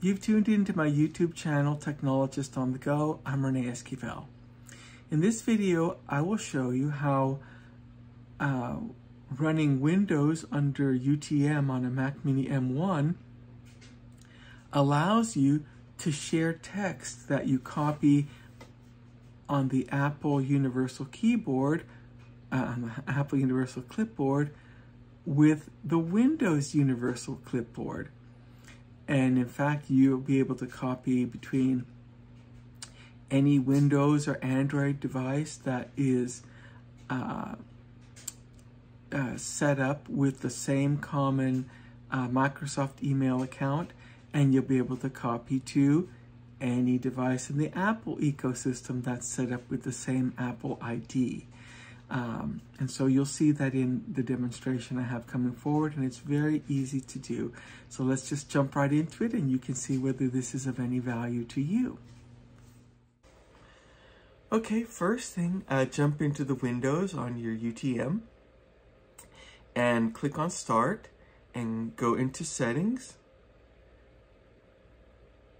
You've tuned into my YouTube channel, Technologist on the Go. I'm Rene Esquivel. In this video, I will show you how uh, running Windows under UTM on a Mac Mini M1 allows you to share text that you copy on the Apple Universal Keyboard, uh, on the Apple Universal Clipboard, with the Windows Universal Clipboard. And in fact, you'll be able to copy between any Windows or Android device that is uh, uh, set up with the same common uh, Microsoft email account, and you'll be able to copy to any device in the Apple ecosystem that's set up with the same Apple ID. Um, and so you'll see that in the demonstration I have coming forward and it's very easy to do. So let's just jump right into it and you can see whether this is of any value to you. Okay, first thing, uh, jump into the windows on your UTM and click on start and go into settings.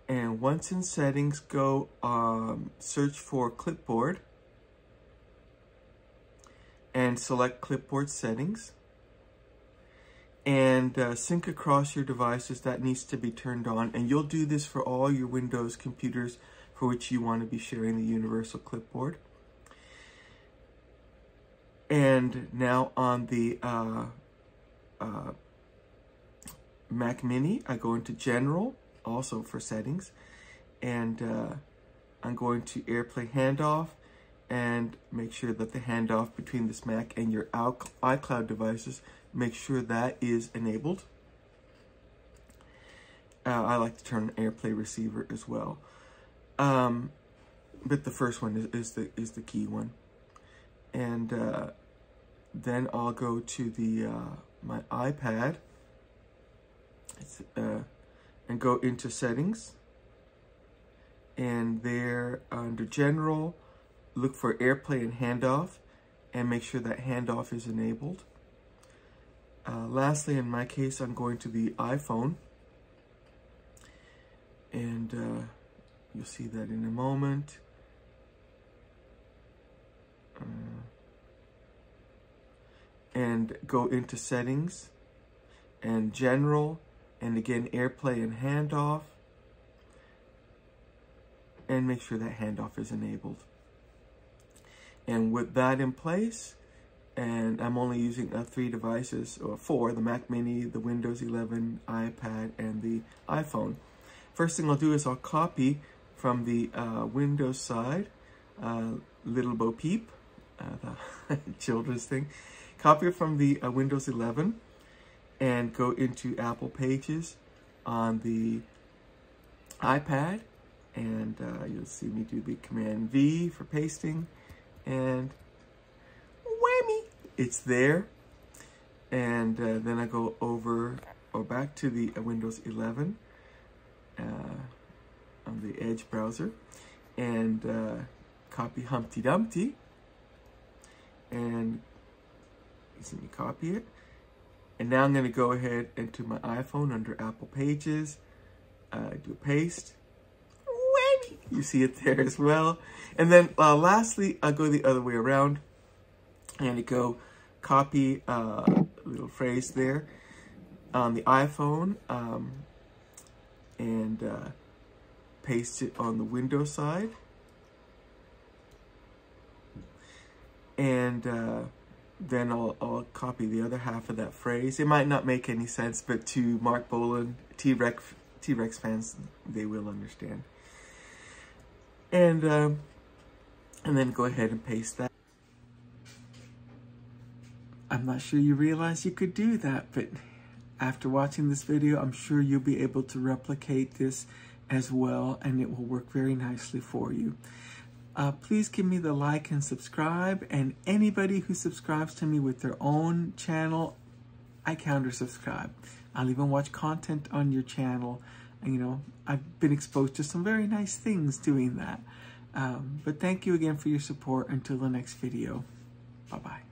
And once in settings, go um, search for clipboard and select clipboard settings. And uh, sync across your devices that needs to be turned on. And you'll do this for all your Windows computers for which you want to be sharing the universal clipboard. And now on the uh, uh, Mac Mini I go into general also for settings. And uh, I'm going to AirPlay handoff and make sure that the handoff between this Mac and your iCloud devices, make sure that is enabled. Uh, I like to turn on AirPlay receiver as well. Um, but the first one is, is, the is the key one. And uh, then I'll go to the uh, my iPad uh, and go into settings. And there under general, look for AirPlay and handoff and make sure that handoff is enabled. Uh, lastly, in my case, I'm going to the iPhone and uh, you'll see that in a moment. Uh, and go into settings and general and again AirPlay and handoff and make sure that handoff is enabled. And with that in place, and I'm only using uh, three devices, or four, the Mac Mini, the Windows 11, iPad, and the iPhone. First thing I'll do is I'll copy from the uh, Windows side, uh, Little Bo Peep, uh, the children's thing, copy it from the uh, Windows 11, and go into Apple Pages on the iPad, and uh, you'll see me do the Command V for pasting, and whammy, it's there. And uh, then I go over or back to the uh, Windows 11 uh, on the Edge browser and uh, copy Humpty Dumpty and let me copy it. And now I'm going to go ahead into my iPhone under Apple Pages, uh, do a paste, you see it there as well. And then uh, lastly, I'll go the other way around and go copy uh, a little phrase there on the iPhone um, and uh, paste it on the Windows side. And uh, then I'll, I'll, copy the other half of that phrase. It might not make any sense, but to Marc Bolan, T-Rex T-Rex fans, they will understand and um, and then go ahead and paste that. I'm not sure you realize you could do that, but after watching this video, I'm sure you'll be able to replicate this as well, and it will work very nicely for you. Uh, please give me the like and subscribe, and anybody who subscribes to me with their own channel, I counter subscribe. I'll even watch content on your channel you know, I've been exposed to some very nice things doing that. Um, but thank you again for your support. Until the next video. Bye-bye.